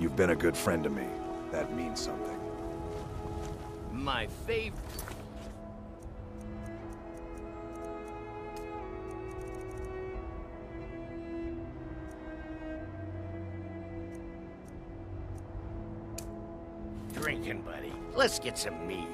You've been a good friend to me. That means something. My favorite. Drinking, buddy. Let's get some mead.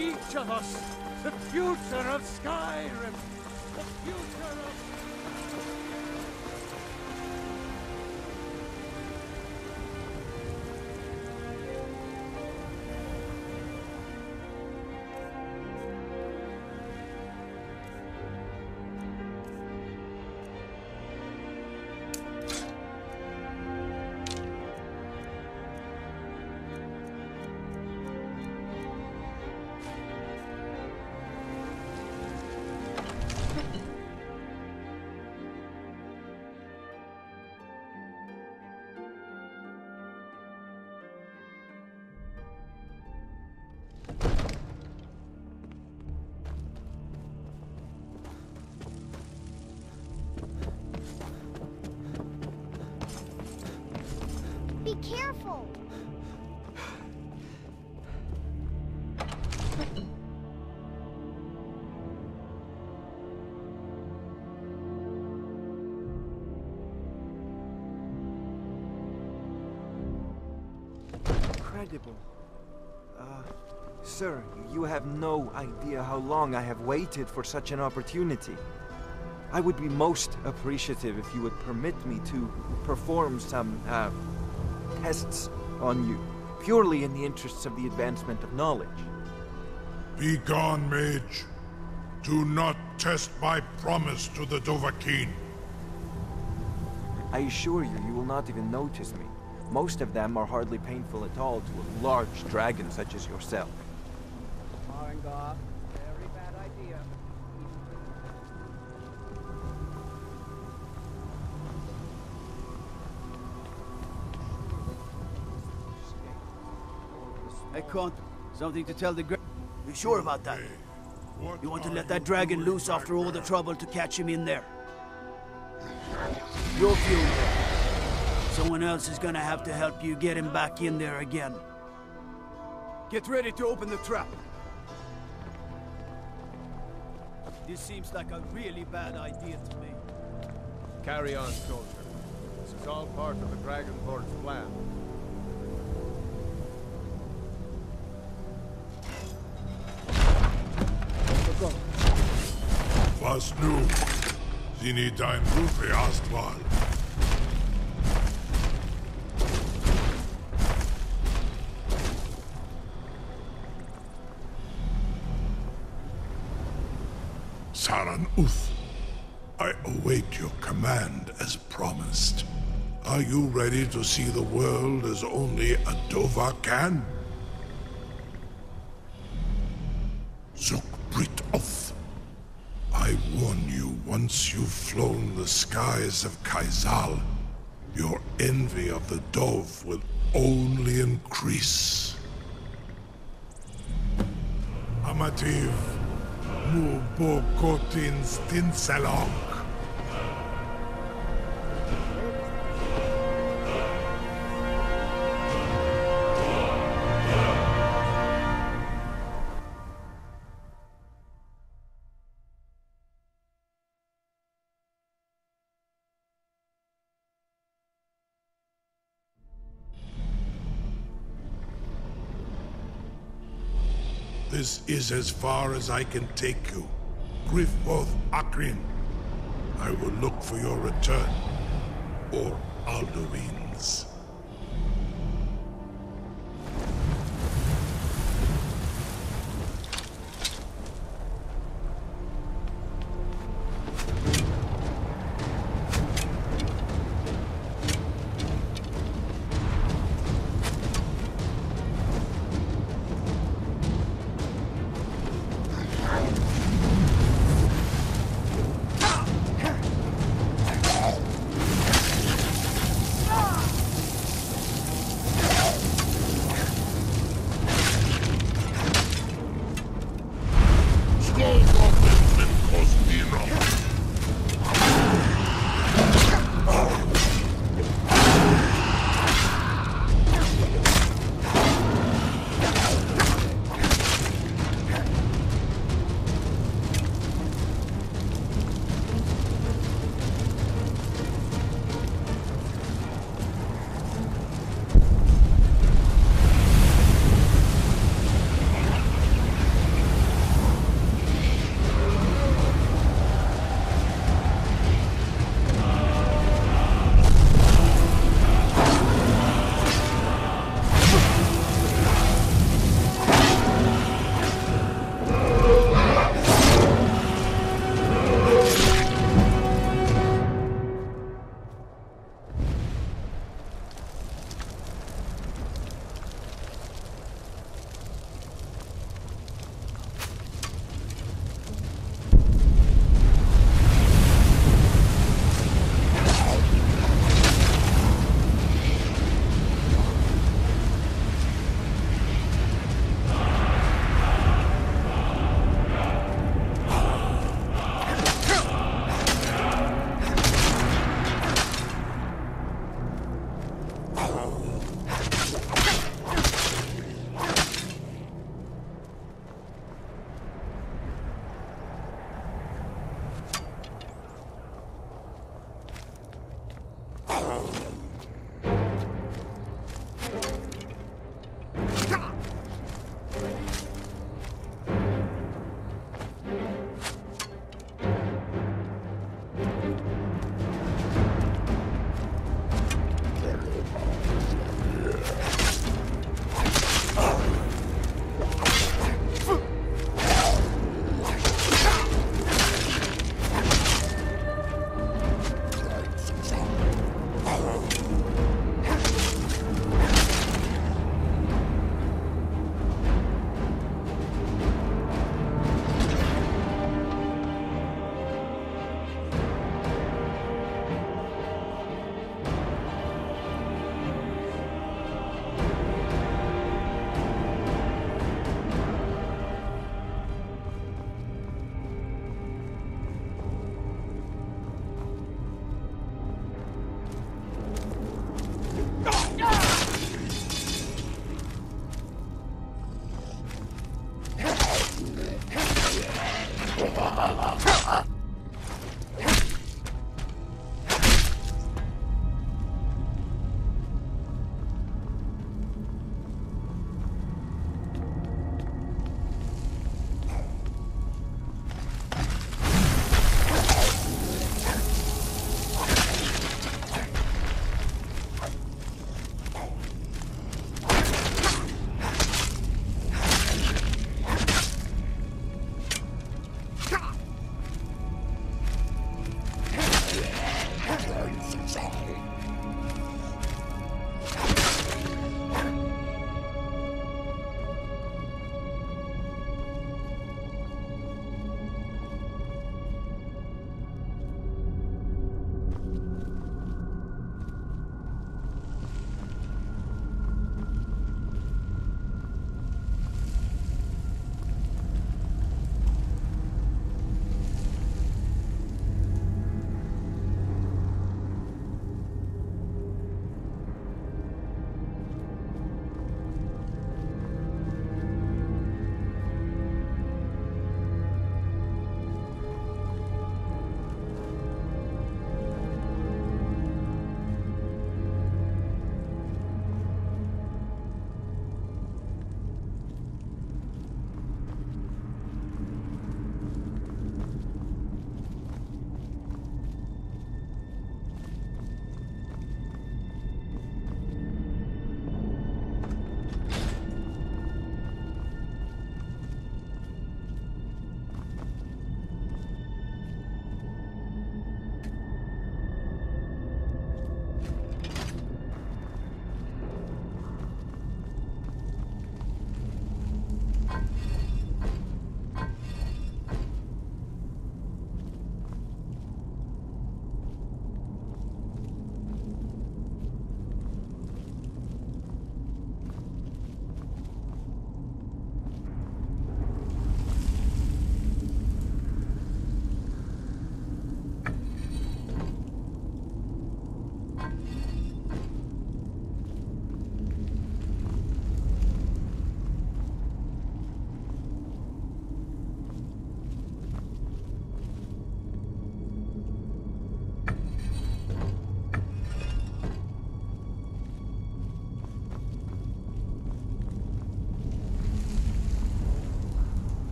Each of us the future of Skyrim. The future Be careful! Incredible. Sir, you have no idea how long I have waited for such an opportunity. I would be most appreciative if you would permit me to perform some, uh, tests on you, purely in the interests of the advancement of knowledge. Be gone, mage. Do not test my promise to the Dovahkiin. I assure you, you will not even notice me. Most of them are hardly painful at all to a large dragon such as yourself. Farengar, very bad idea. I can't. Something to tell the gra- You sure about that? What You want to let that dragon loose after all the trouble to catch him in there? You're feeling it. Someone else is gonna have to help you get him back in there again. Get ready to open the trap. This seems like a really bad idea to me. Carry on, soldier. This is all part of the Dragonborn's plan. Was nu? Sie nicht dein Rufe Astval. Are you ready to see the world as only a Dova can? Zuk Brit Oth. I warn you, once you've flown the skies of Keizaal, your envy of the Dove will only increase. Amativ, mu bokotin This is as far as I can take you. Griffboth Akrin. I will look for your return. Or Alduin's.